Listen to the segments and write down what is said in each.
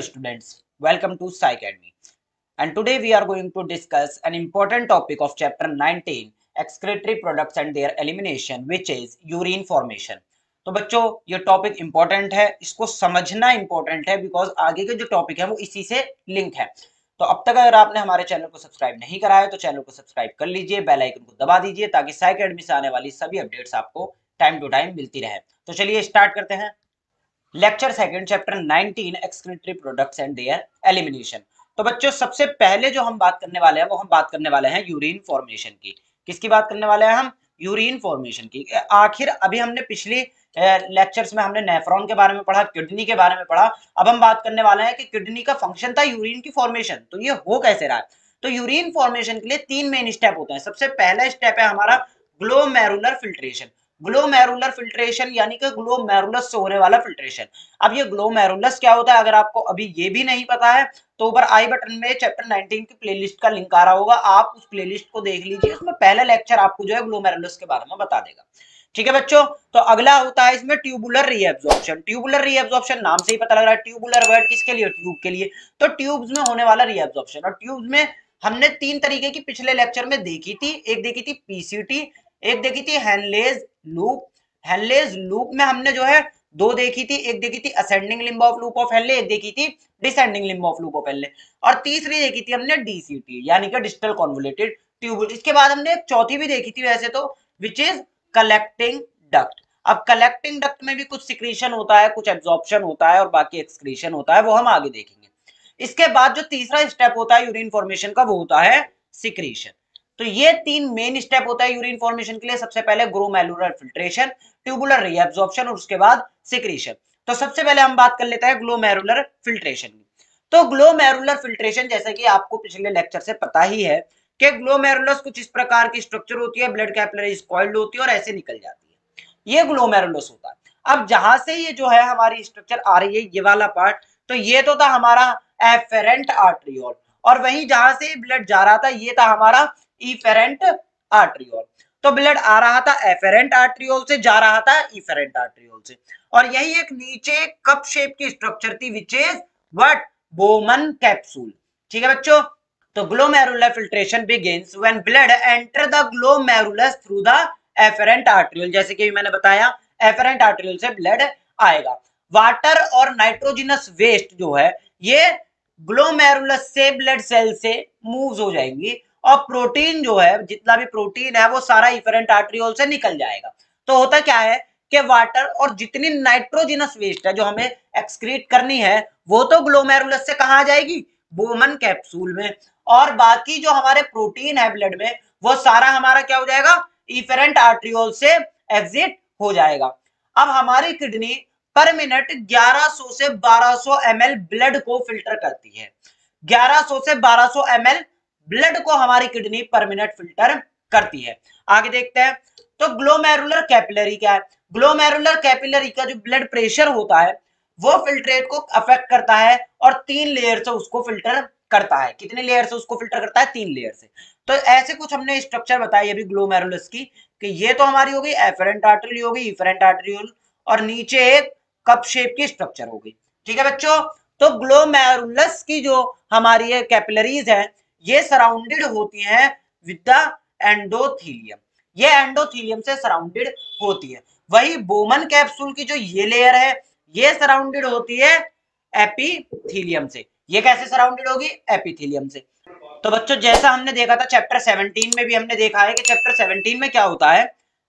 Hello students, welcome to Academy. And today we are going to discuss an important topic of chapter 19, excretory products and their elimination, which is urine formation. तो बच्चों ये topic important है इसको समझना important है because आगे के जो टॉपिक है वो इसी से लिंक है तो अब तक अगर आपने हमारे चैनल को सब्सक्राइब नहीं करा है तो चैनल को सब्सक्राइब कर लीजिए बेल आइकन को दबा दीजिए ताकि साइक एकेडमी से आने वाली सभी अपडेट्स आपको टाइम टू टाइम मिलती रहे तो चलिए स्टार्ट करते हैं lecture second chapter 19 excretory products and their elimination तो बच्चों, सबसे पहले जो हम बात करने वाले हैं, वो हम बात करने वाले हैं यूरिन फॉर्मेशन की। किसकी बात करने वाले हैं हम? यूरिन फॉर्मेशन की। आखिर अभी हमने पिछली लेक्चर्स में हमने नेफ्रॉन के बारे में पढ़ा किडनी के बारे में पढ़ा। अब हम बात करने वाले हैं कि किडनी का फ़ंक्शन था यूरिन की फॉर्मेशन तो ये हो कैसे रहा है? तो यूरिन फॉर्मेशन के लिए तीन मेन स्टेप होते हैं। सबसे पहला स्टेप है हमारा ग्लोमेरुलर फिल्ट्रेशन ग्लोमेरुलर फिल्ट्रेशन यानी कि ग्लोमेरुलस से होने वाला फिल्ट्रेशन अब ये ग्लोमेरुलस क्या होता है? अगर आपको अभी ये भी नहीं पता है तो ऊपर आई बटन में चैप्टर 19 की प्लेलिस्ट का लिंक आ रहा होगा। आप उस प्लेलिस्ट को देख लीजिए, उसमें पहला लेक्चर आपको जो है ग्लोमेरुलस के बारे में बता देगा। ठीक है बच्चों? तो अगला होता है इसमें ट्यूबुलर रीएब्जॉर्प्शन ट्यूबुलर रीएब्जॉर्प्शन नाम से ही पता लग रहा है। ट्यूबुलर वर्ड किसके लिए? ट्यूब के लिए। तो ट्यूब्स में होने वाला रीएब्जॉर्प्शन और ट्यूब्स में हमने तीन तरीके की पिछले लेक्चर में देखी थी। एक देखी थी पीसीटी एक देखी थी हैंडलेज लूप हैंडलेज लूप में हमने जो है दो देखी थी। एक देखी थी ascending limb of loop of Henle एक देखी थी descending limb of loop of Henle और तीसरी देखी थी हमने डीसीटी यानी कि डिजिटल कॉन्वोलेटेड ट्यूब इसके बाद हमने एक चौथी भी देखी थी वैसे तो विच इज़ कलेक्टिंग डक्ट अब कलेक्टिंग डक्ट में भी कुछ सिक्रीशन होता है, कुछ एब्जॉर्प्शन होता है और बाकी एक्सक्रीशन होता है, वो हम आगे देखेंगे। इसके बाद जो तीसरा स्टेप होता है यूरिन फॉर्मेशन का, वो होता है सिक्रीशन तो ये तीन मेन स्टेप होता है यूरिन फॉर्मेशन के लिए। सबसे पहले ग्रोमेलुलर फिल्ट्रेशन ट्यूबुलर रीएब्जॉर्प्शन और उसके बाद सिक्रीशन तो सबसे पहले हम बात कर लेते हैं ग्लोमेरुलर फिल्ट्रेशन की। तो ग्लोमेरुलर फिल्ट्रेशन जैसा कि आपको पिछले लेक्चर से पता ही है कि ग्लोमेरुलस कुछ इस प्रकार की स्ट्रक्चर होती है ब्लड कैपिलरीज कॉइल्ड होती है और ऐसे निकल जाती है। ये ग्लोमेरुलस होता है। अब जहाँ से ये जो है हमारी स्ट्रक्चर आ रही है, ये वाला पार्ट तो ये तो था हमारा एफेरेंट आर्ट्रियोल और वहीं जहाँ से ब्लड जा रहा था, ये था हमारा इफेरेंट आर्ट्रियोल तो ब्लड आ रहा था एफेरेंट आर्ट्रियोल से, जा रहा था इफेरेंट आर्ट्रियोल से। और यही एक नीचे कप शेप की स्ट्रक्चर थी which is what Bowman capsule ठीक है बच्चों? तो glomerular filtration begins when blood enter the glomerulus through the efferent arteriole जैसे कि मैंने बताया एफेरेंट आर्ट्रियोल से ब्लड आएगा। वाटर और नाइट्रोजिनस वेस्ट जो है, ये ग्लोमेरुलस से ब्लड सेल से मूव हो जाएँगी। और प्रोटीन जो है, जितना भी प्रोटीन है, वो सारा इफरेंट आर्ट्रियोल से निकल जाएगा। तो होता क्या है कि वाटर और जितनी नाइट्रोजिनस वेस्ट है जो हमें एक्सक्रीट करनी है, वो तो ग्लोमेरुलस से कहा जाएगी? बोमन कैप्सूल में। और बाकी जो हमारे प्रोटीन है ब्लड में, वो सारा हमारा क्या हो जाएगा? इफरेंट आर्ट्रियोल से एग्जिट हो जाएगा। अब हमारी किडनी पर मिनट 1100 से 1200 ml ब्लड को फ़िल्टर करती है। 1100 से 1200 ml ब्लड को हमारी किडनी पर मिनट फ़िल्टर करती है। आगे देखते हैं तो ग्लोमेरुलर कैपिलरी क्या है? ग्लोमेरुलर कैपिलरी का जो ब्लड प्रेशर होता है, वो फिल्ट्रेट को अफेक्ट करता है और तीन लेयर से उसको फ़िल्टर करता है। कितने लेयर से उसको फ़िल्टर करता है? तीन लेयर से। तो ऐसे कुछ हमने स्ट्रक्चर बताया अभी ग्लोमेरुलस की, कि ये तो हमारी हो गई एफरेंट आर्टरी हो गई इफरेंट आर्टरियोल और नीचे एक कप शेप की स्ट्रक्चर हो गई। ठीक है बच्चों? तो ग्लोमेरुलस की जो हमारी कैपिलरीज है ये सराउंडेड होती हैं विद द एंडोथीलियम ये एंडोथीलियम से सराउंडेड होती है। वही बोमन कैप्सूल की जो ये लेयर है, ये सराउंडेड होती है एपीथीलियम से। ये कैसे सराउंडेड होगी? एपीथीलियम से। तो बच्चों, जैसा हमने देखा था चैप्टर 17 में भी हमने देखा है कि चैप्टर 17 में क्या होता है?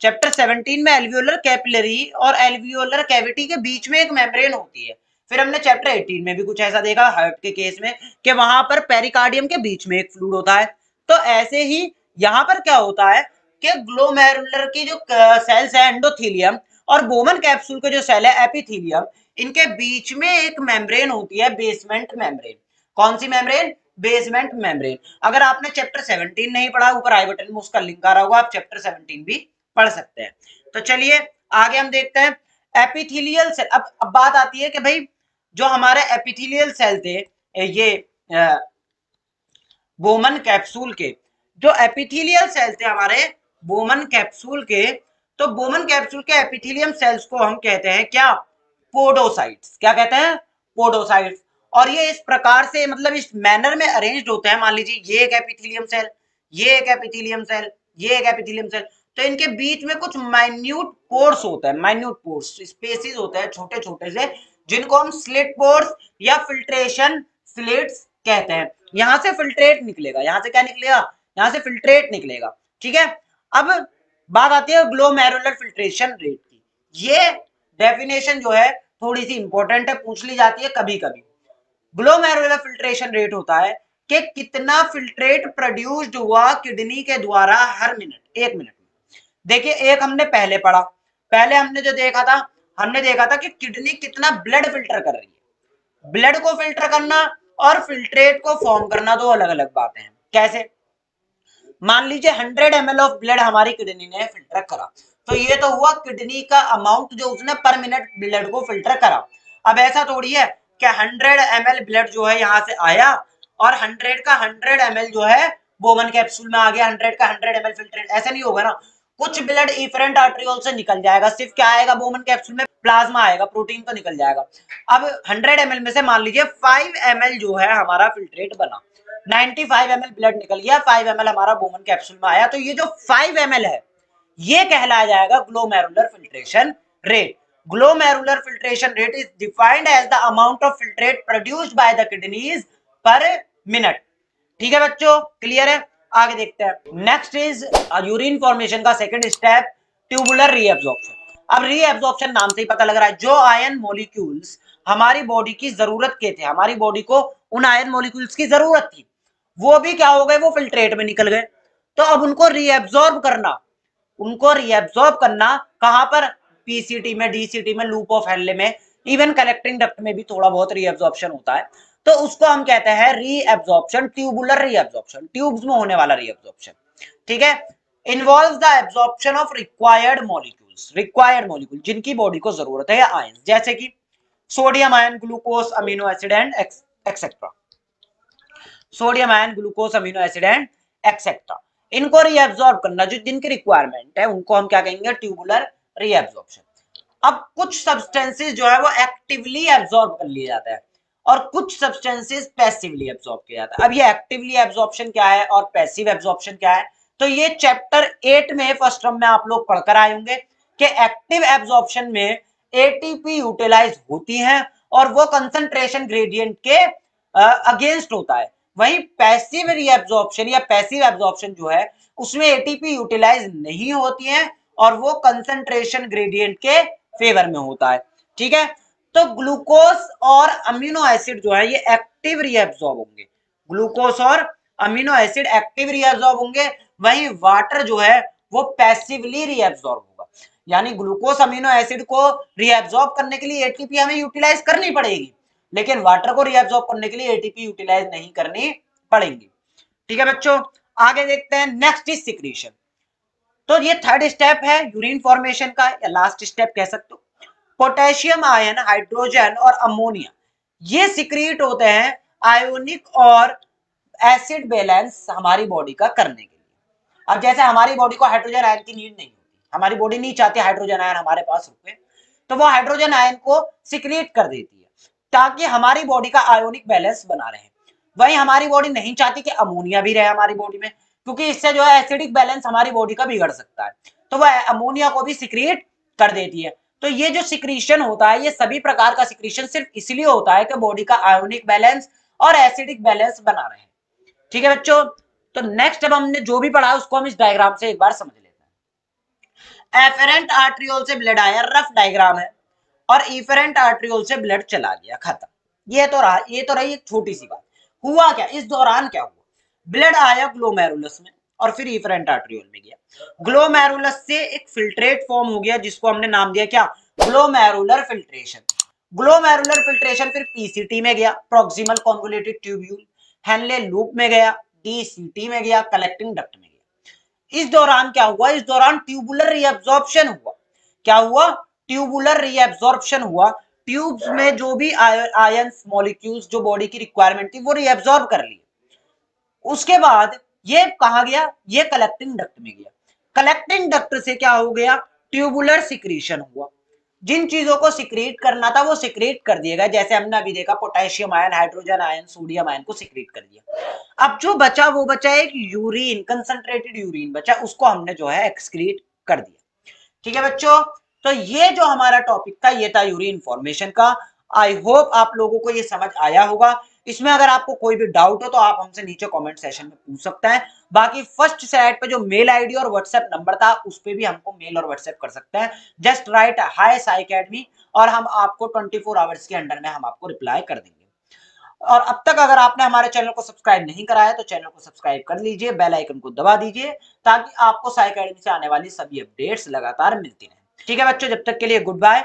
चैप्टर 17 में एल्वियोलर कैपिलरी और एल्वियोलर कैविटी के बीच में एक मेम्ब्रेन होती है। फिर हमने चैप्टर 18 में भी कुछ ऐसा देखा हार्ट के केस में, कि वहाँ पर पेरिकार्डियम के बीच में एक फ्लूड होता है। तो ऐसे ही यहाँ पर क्या होता है कि ग्लोमेरुलर की जो सेल्स है एंडोथीलियम और बोमन कैप्सूल के जो सेल है एपिथीलियम इनके बीच में एक मेम्ब्रेन होती है बेसमेंट मेम्ब्रेन कौन सी मेम्ब्रेन बेसमेंट मेम्ब्रेन अगर आपने चैप्टर 17 नहीं पढ़ा, ऊपर आई बटन में उसका लिंक आ रहा होगा, आप चैप्टर 17 भी पढ़ सकते हैं। तो चलिए, आगे हम देखते हैं। एपिथीलियल सेल अब अब बात आती है कि भाई जो हमारे एपिथेलियल सेल थे ये बोमन कैप्सूल के, जो एपिथेलियल सेल थे हमारे बोमन कैप्सूल के तो बोमन कैप्सूल के एपिथेलियम सेल्स को हम कहते हैं क्या? पोडोसाइट्स क्या कहते हैं? पोडोसाइट्स और ये इस प्रकार से मतलब इस मैनर में अरेंज होते हैं। मान लीजिए, ये एक एपिथेलियम सेल ये एक एपिथेलियम सेल ये एक एपिथेलियम सेल तो इनके बीच में कुछ माइन्यूट पोर्स होता है माइन्यूट पोर्स स्पेसिस होते हैं छोटे छोटे से जिनको हम स्लिट पोर्स या फिल्ट्रेशन स्लिट्स कहते हैं। यहाँ से फिल्ट्रेट निकलेगा। यहाँ से क्या निकलेगा? यहाँ से फिल्ट्रेट निकलेगा। ठीक है? अब बात आती है ग्लोमेरुलर फिल्ट्रेशन रेट की। ये डेफिनेशन जो है थोड़ी सी इंपॉर्टेंट है, पूछ ली जाती है कभी कभी ग्लोमेरुलर फिल्ट्रेशन रेट होता है कि कितना फिल्ट्रेट प्रोड्यूस्ड हुआ किडनी के द्वारा हर मिनट एक मिनट में। देखिए, एक हमने पहले पढ़ा। पहले हमने जो देखा था हमने देखा था कि किडनी कितना ब्लड फ़िल्टर कर रही है। ब्लड को फ़िल्टर करना और फिल्ट्रेट को फॉर्म करना दो अलग अलग बातें हैं। कैसे? मान लीजिए 100 एम ऑफ़ ब्लड हमारी किडनी ने फ़िल्टर करा। तो ये तो हुआ किडनी का अमाउंट जो उसने पर मिनट ब्लड को फ़िल्टर करा। अब ऐसा थोड़ी है कि 100 एम ब्लड जो है यहाँ से आया और 100 का 100 एम जो है बोमन कैप्सूल में आ गया। 100 का 100 एम फिल्ट्रेट ऐसा नहीं होगा ना। कुछ ब्लड इफरेंट आर्ट्रियोल से निकल जाएगा। सिर्फ़ क्या आएगा? बोमन कैप्सूल में प्लाज्मा आएगा प्रोटीन तो निकल जाएगा। अब 100 एम में से मान लीजिए 5 एम जो है हमारा फिल्ट्रेट बना। 95 फाइव ब्लड निकल गया 5 एम हमारा बोमन कैप्सूल में आया। तो ये जो 5 एम है, ये कहलाया जाएगा glomerular filtration rate glomerular filtration rate is defined as the amount of filtrate produced by the kidneys per minute ठीक है बच्चों? क्लियर है? आगे देखते हैं। नेक्स्ट इज़ यूरिन फॉर्मेशन का सेकंड स्टेप ट्यूबुलर रीअब्जॉर्प्शन अब रीअब्जॉर्प्शन नाम से ही पता लग रहा है, जो आयन मॉलिक्यूल्स हमारी बॉडी की ज़रूरत के थे, हमारी बॉडी को उन आयन मॉलिक्यूल्स की ज़रूरत थी, वो भी क्या हो गए, वो फिल्ट्रेट में निकल गए। तो अब उनको रीएब्जॉर्ब करना, उनको रीएब्जॉर्ब करना कहाँ पर? पीसीटी में डीसीटी में लूप ऑफ़ हेल्ले में इवन कलेक्टिंग डक्ट में भी थोड़ा बहुत रीएब्जॉर्प्शन होता है। तो उसको हम कहते हैं रीएब्जॉर्प्शन ट्यूबुलर रीएब्जॉर्प्शन ट्यूब्स में होने वाला रीएब्जॉर्प्शन ठीक है? Involve the absorption of required molecules required molecule जिनकी बॉडी को ज़रूरत है आयन जैसे कि sodium ion glucose amino acid and etcetera sodium ion glucose amino acid and etcetera इनको रीअब्सॉर्ब करना, जो जिनकी रिक्वायरमेंट है, उनको हम क्या कहेंगे? ट्यूबुलर रीअब्सॉर्प्शन अब कुछ सब्सटेंसेस जो है, वो एक्टिवली एब्जॉर्ब कर लिए जाते हैं। और कुछ सब्सटेंसेस पैसिवली एब्जॉर्ब किया जाता है। अब ये एक्टिवली एब्जॉर्प्शन क्या है और पैसिव एब्जॉर्प्शन क्या है? तो ये चैप्टर एट में फ़र्स्ट टर्म में आप लोग पढ़कर आए होंगे कि एक्टिव एब्जॉर्प्शन में एटीपी यूटिलाइज होती है और वो कंसंट्रेशन ग्रेडियंट के अगेंस्ट होता है। वही पैसिव रीअब्जॉर्प्शन या पैसिव एब्जॉर्प्शन जो है, उसमें एटीपी यूटिलाइज नहीं होती है और वो कंसंट्रेशन ग्रेडियंट के फेवर में होता है। ठीक है? तो ग्लूकोज और अमीनो एसिड जो है, ये एक्टिव रीअब्सॉर्ब होंगे। ग्लूकोज और अमीनो एसिड एक्टिव रीअब्सॉर्ब होंगे, वही वाटर जो है, वो पैसिवली रीअब्सॉर्ब होगा। यानी ग्लूकोज अमीनो एसिड को रीअब्सॉर्ब करने के लिए एटीपी हमें यूटिलाइज करनी पड़ेगी, लेकिन वाटर को रीअब्सॉर्ब करने के लिए एटीपी यूटिलाइज नहीं करनी पड़ेगी। ठीक है बच्चों, आगे देखते हैं नेक्स्ट इज़ सिक्रीशन तो ये थर्ड स्टेप है यूरिन फॉर्मेशन का, या लास्ट स्टेप कह सकते हो। पोटेशियम, आयन, हाइड्रोजन और अमोनिया। ये सिक्रीट होते हैं आयोनिक और एसिड बैलेंस हमारी बॉडी का करने के लिए। अब जैसे हमारी बॉडी को हाइड्रोजन आयन की नीड नहीं होती, हमारी बॉडी नहीं चाहती हाइड्रोजन आयन हमारे पास रुके तो वो हाइड्रोजन आयन को सिक्रिएट कर देती है, ताकि हमारी बॉडी का आयोनिक बैलेंस बना रहे। वही हमारी बॉडी नहीं चाहती कि अमोनिया भी रहे हमारी बॉडी में, क्योंकि इससे जो है एसिडिक बैलेंस हमारी बॉडी का बिगड़ सकता है तो वह अमोनिया को भी सिक्रिएट कर देती है। तो ये जो सिक्रीशन होता है, ये सभी प्रकार का सिक्रीशन सिर्फ़ इसलिए होता है कि बॉडी का आयोनिक बैलेंस और एसिडिक बैलेंस बना रहे ठीक है बच्चों? तो नेक्स्ट अब हमने जो भी पढ़ा, उसको हम इस डायग्राम से एक बार समझ लेते हैं। एफरेंट आर्ट्रियोल से ब्लड आया रफ डायग्राम है, और इफरेंट आर्ट्रियोल से ब्लड चला गया, खत्म। ये तो रहा, ये तो रही एक छोटी सी बात। हुआ क्या? इस दौरान क्या हुआ? ब्लड आया ग्लोमेरुलस में। और फिर इफरेंट आर्ट्रियोल में गया ग्लोमेरुलस से एक फिल्ट्रेट फॉर्म हो गया, जिसको हमने नाम दिया क्या? ग्लोमेरुलर फिल्ट्रेशन ग्लोमेरुलर फिल्ट्रेशन फिर पीसीटी में गया proximal convoluted tubule Henle loop में गया डीसीटी में गया कलेक्टिंग डक्ट में गया। इस दौरान क्या हुआ? इस दौरान ट्यूबुलर रीअब्जॉर्प्शन हुआ। क्या हुआ? ट्यूबुलर रीअब्जॉर्प्शन हुआ। ट्यूब्स में जो भी आयंस मॉलिक्यूल्स जो बॉडी की रिक्वायरमेंट थी, वो रीअब्जॉर्ब कर लिए। उसके बाद ये कहा गया, ये कलेक्टिंग डक्ट में गया। कलेक्टिंग डक्ट से क्या हो गया? ट्यूबुलर सिक्रीशन हुआ। जिन चीज़ों को सिक्रेट करना था, वो सिक्रेट कर दिया गया जैसे हमने अभी देखा potassium ion hydrogen ion sodium ion को सिक्रीट कर दिया। अब जो बचा, वो बचा एक यूरिन कंसंट्रेटेड यूरिन बचा, उसको हमने जो है एक्सक्रीट कर दिया। ठीक है बच्चों? तो ये जो हमारा टॉपिक था, ये था यूरिन फॉर्मेशन का। आई होप आप लोगों को ये समझ आया होगा। इसमें अगर आपको कोई भी डाउट हो तो आप हमसे नीचे कमेंट सेशन में पूछ सकते हैं। बाकी फ़र्स्ट साइड पे जो मेल आईडी और व्हाट्सएप नंबर था, उस पर भी हमको मेल और व्हाट्सएप कर सकते हैं। Just write hi Sai academy और हम आपको 24 आवर्स के अंडर में हम आपको रिप्लाई कर देंगे। और अब तक अगर आपने हमारे चैनल को सब्सक्राइब नहीं कराया तो चैनल को सब्सक्राइब कर लीजिए बेल आइकन को दबा दीजिए, ताकि आपको साई अकेडमी से आने वाली सभी अपडेट्स लगातार मिलती रहे। ठीक है बच्चों, जब तक के लिए गुड बाय